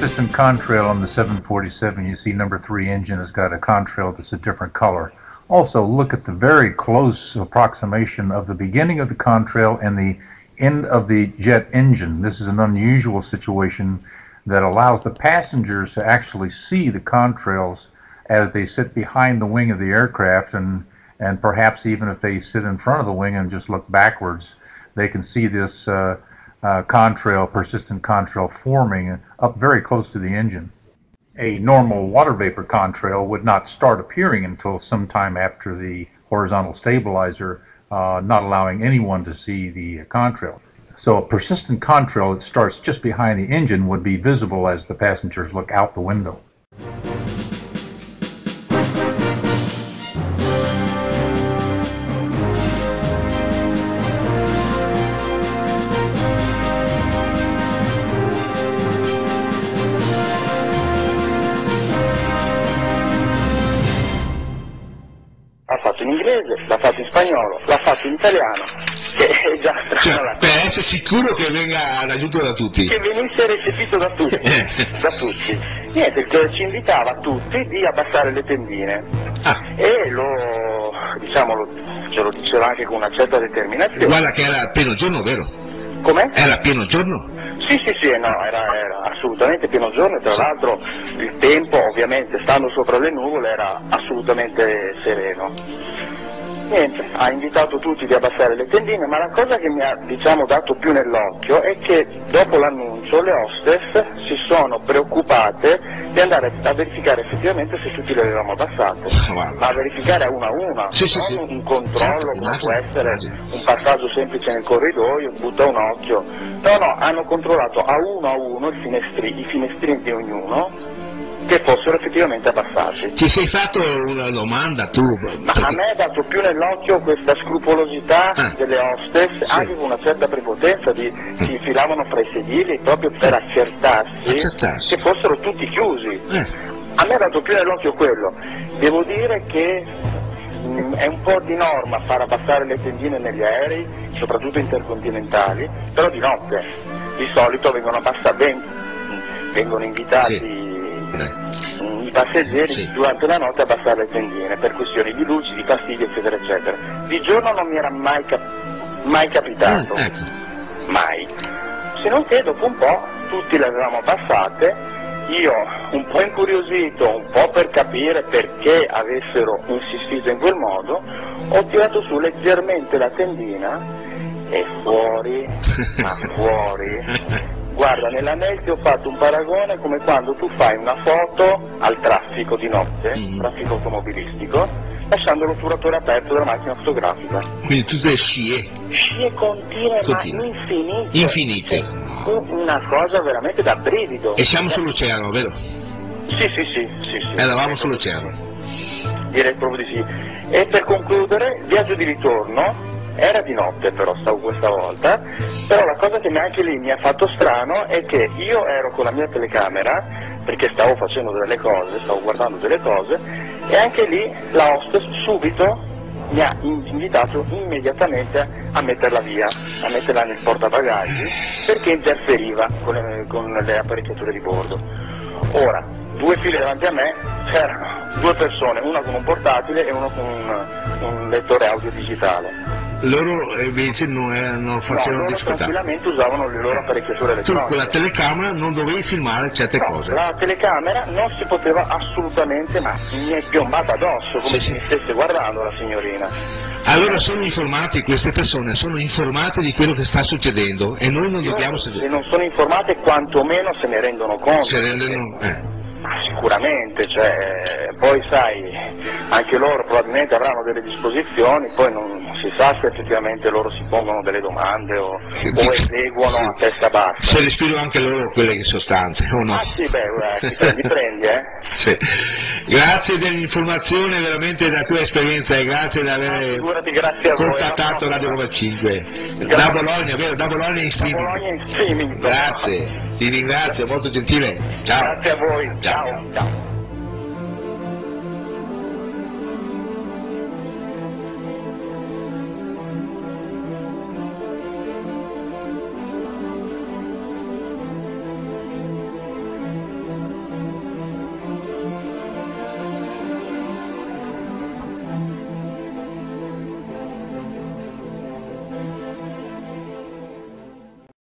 persistent contrail on the 747. You see number three engine has got a contrail that's a different color. Also, look at the very close approximation of the beginning of the contrail and the end of the jet engine. This is an unusual situation that allows the passengers to actually see the contrails as they sit behind the wing of the aircraft and and perhaps even if they sit in front of the wing and just look backwards, they can see this uh, uh, contrail, persistent contrail forming up very close to the engine. A normal water vapor contrail would not start appearing until sometime after the horizontal stabilizer, uh, not allowing anyone to see the contrail. So a persistent contrail that starts just behind the engine would be visible as the passengers look out the window. L'ha fatto in inglese, l'ha fatto in spagnolo, l'ha fatto in italiano, che è già Cioè, per essere sicuro che venga raggiunto da tutti. che venisse recepito da tutti, da tutti. Niente, ci invitava tutti di abbassare le tendine Ah, e lo, diciamo, lo- ce lo diceva anche con una certa determinazione. guarda che era pieno giorno, vero? Com'è? Era pieno giorno? Sì, sì, sì, no, era, era assolutamente pieno giorno e tra l'altro il tempo, ovviamente, stando sopra le nuvole, era assolutamente sereno. Niente, ha invitato tutti di abbassare le tendine, ma la cosa che mi ha, diciamo, dato più nell'occhio è che dopo l'annuncio le hostess si sono preoccupate di andare a verificare effettivamente se tutti le avevamo abbassate, Guarda. ma a verificare a una a una, Sì, non sì. un controllo Certo, come può essere un passaggio semplice nel corridoio, butta un occhio. No, no, hanno controllato a uno a uno i finestrini, i finestrini di ognuno che fossero effettivamente abbassati. Ti sei fatto una domanda tu? Ma a me ha dato più nell'occhio questa scrupolosità Ah. delle hostess, anche con una certa prepotenza, di, si infilavano fra i sedili proprio per accertarsi, Accertarsi. che fossero tutti chiusi. Eh, A me ha dato più nell'occhio quello. Devo dire che mh, è un po' di norma far abbassare le tendine negli aerei, soprattutto intercontinentali, però di notte. Di solito vengono abbassati, ven- vengono invitati eh. I passeggeri Sì. durante la notte abbassare le tendine per questioni di luci, di fastidio, eccetera, eccetera. Di giorno non mi era mai, cap- mai capitato. Eh, ecco. Mai. Se non che dopo un po' tutti le avevamo abbassate, io un po' incuriosito, un po' per capire perché avessero insistito in quel modo, ho tirato su leggermente la tendina e fuori, ma fuori. Guarda, nell'anello ti ho fatto un paragone come quando tu fai una foto al traffico di notte, Mhm. traffico automobilistico, lasciando l'otturatore aperto della macchina fotografica Quindi tutte scie scie continue, Continue. ma infinite. infinite. Una cosa veramente da brivido. E siamo sull'oceano, vero? Sì, sì, sì, sì, sì. Eravamo sull'oceano. Direi proprio di sì. E per concludere, viaggio di ritorno era di notte però, stavo questa volta, però la cosa che mi- anche lì mi ha fatto strano è che io ero con la mia telecamera, perché stavo facendo delle cose, stavo guardando delle cose, e anche lì la hostess subito mi ha in- invitato immediatamente a metterla via, a metterla nel portabagagli, perché interferiva con le, con le apparecchiature di bordo. Ora, due file davanti a me c'erano due persone, una con un portatile e uno con un, un lettore audio digitale. Loro eh, invece non, eh, non No, facevano loro disfruttare. tranquillamente usavano le loro apparecchiature Tu con la elettroniche. telecamera non dovevi filmare certe No, cose. la telecamera non si poteva assolutamente, ma mi è piombata addosso, come Sì, se mi stesse guardando la signorina. Allora sono informati, queste persone sono informate di quello che sta succedendo e noi non dobbiamo Se non sono informate, quantomeno se ne rendono conto. Se rendono- eh. Sicuramente, cioè, poi sai, anche loro probabilmente avranno delle disposizioni, poi non si sa se effettivamente loro si pongono delle domande o, Sì, o eseguono sì. a testa bassa. Se respirano anche loro quelle sostanze, o no? Ah sì, beh, eh, ti prendi, prendi, eh. Sì. Grazie dell'informazione, veramente della tua esperienza e grazie di Ah, aver contattato no? Radio 95. Da Grazie. Bologna, vero? Da Bologna in Da streaming. Bologna in streaming. Grazie, ti ringrazio, molto gentile. Ciao. Grazie a voi. Ciao. ciao. ciao.